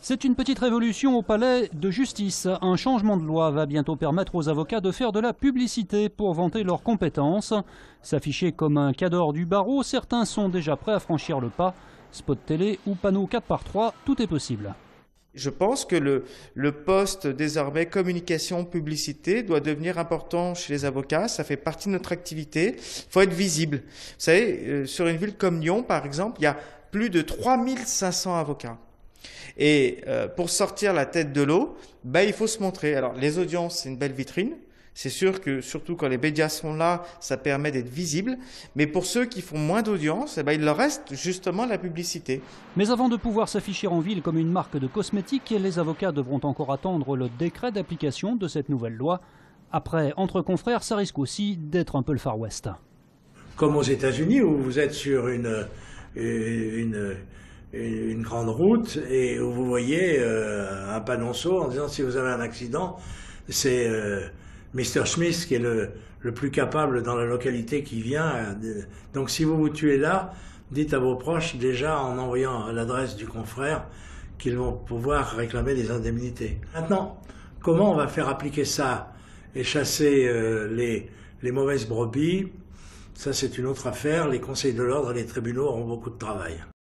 C'est une petite révolution au palais de justice. Un changement de loi va bientôt permettre aux avocats de faire de la publicité pour vanter leurs compétences. S'afficher comme un cadre du barreau, certains sont déjà prêts à franchir le pas. Spot télé ou panneau 4 par 3, tout est possible. Je pense que le, le, poste désormais communication, publicité doit devenir important chez les avocats. Ça fait partie de notre activité. Il faut être visible. Vous savez, euh, sur une ville comme Lyon, par exemple, il y a plus de 3500 avocats. Et euh, pour sortir la tête de l'eau, bah, il faut se montrer. Alors les audiences, c'est une belle vitrine. C'est sûr que surtout quand les médias sont là, ça permet d'être visible. Mais pour ceux qui font moins d'audience, eh ben, il leur reste justement la publicité. Mais avant de pouvoir s'afficher en ville comme une marque de cosmétiques, les avocats devront encore attendre le décret d'application de cette nouvelle loi. Après, entre confrères, ça risque aussi d'être un peu le Far West. Comme aux États-Unis, où vous êtes sur une, une, une grande route et vous voyez euh, un panonceau en disant si vous avez un accident, c'est euh, Mr. Smith qui est le, le, plus capable dans la localité qui vient. Donc si vous vous tuez là, dites à vos proches déjà en envoyant l'adresse du confrère qu'ils vont pouvoir réclamer des indemnités. Maintenant, comment on va faire appliquer ça et chasser euh, les, les mauvaises brebis? Ça c'est une autre affaire. Les conseils de l'ordre et les tribunaux auront beaucoup de travail.